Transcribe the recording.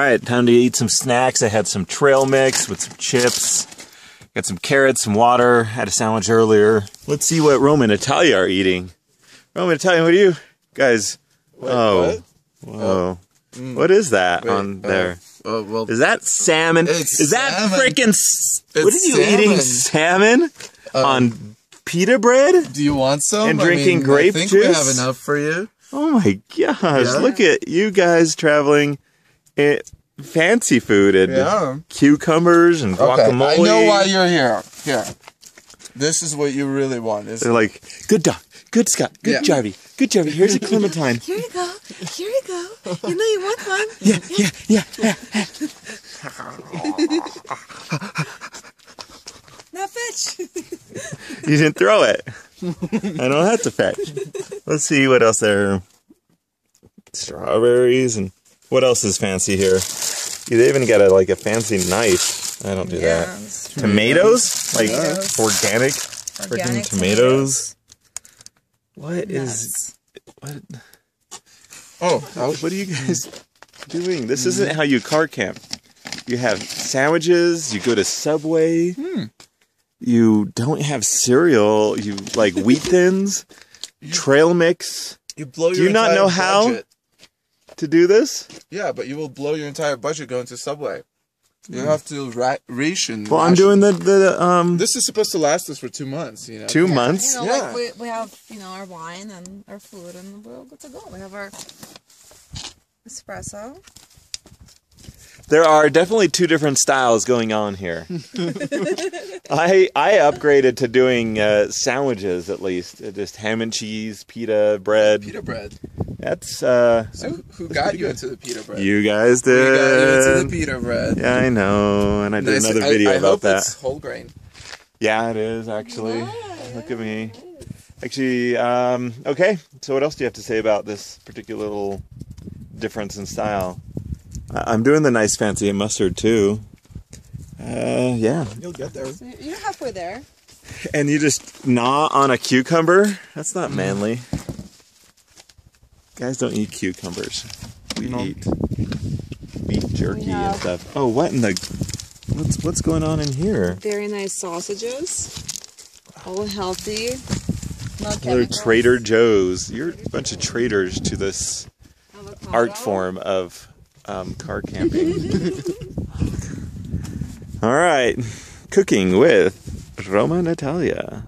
right, time to eat some snacks. I had some trail mix with some chips. Got some carrots, some water. Had a sandwich earlier. Let's see what Roma and Natalia are eating. Roma and Natalia, what are you guys? oh, whoa. What is that Wait, on uh, there? Oh well. Is that salmon? It's is that salmon. freaking? What are It's you eating? salmon. Salmon on pita bread? Do you want some? And I drinking mean, grape I think we have enough for you. Oh my gosh! Yeah. Look at you guys traveling. It, fancy food and Yeah. cucumbers and guacamole. I know why you're here. Here. This is what you really want. Is They're like, good dog, good Scott, good Yeah. Jarvie, good Jarvie. Here's a clementine. Here you go. Here you go. You know you want one. yeah, yeah, yeah. Now fetch. You didn't throw it. I don't have to fetch. Let's see what else there. Strawberries and what else is fancy here? They even got a like a fancy knife. I don't do that. Tomatoes, like Tomatoes. organic, freaking Organic tomatoes. What is? Nuts. What? Oh, I'll- What are you guys doing? This isn't mm. how you car camp. You have sandwiches. You go to Subway. Hmm. You don't have cereal. You like wheat thins, trail mix you blow Do your you not entire know how? budget. To do this. Yeah, but you will blow your entire budget going to Subway. You have to ra- ration. Well, I'm ration. doing the the um This is supposed to last us for two months. You know. two You months. know, Yeah. like we, we have, you know, our wine and our food and we're all good to go. We have our espresso. There are definitely two different styles going on here. I I upgraded to doing uh, sandwiches at least, just ham and cheese, pita bread. Pita bread. That's uh, So who got you into the pita bread? you guys We got you into did. the pita bread. Yeah, I know, and I did Nice. another I- video I, about hope that. It's whole grain. Yeah, it is actually. Look at me. Actually, um, okay. So, what else do you have to say about this particular little difference in style? I- I'm doing the nice fancy mustard too. Uh, yeah. You'll get there. So you're halfway there. And you just gnaw on a cucumber? That's not manly. Guys don't eat cucumbers. We No. eat beef jerky and stuff. Oh, what in the? What's what's going on in here? Very nice sausages. All healthy. No They're. Trader Joe's. You're a bunch of traitors to this Avocado. art form of um, car camping. All right, cooking with Roma Natalia.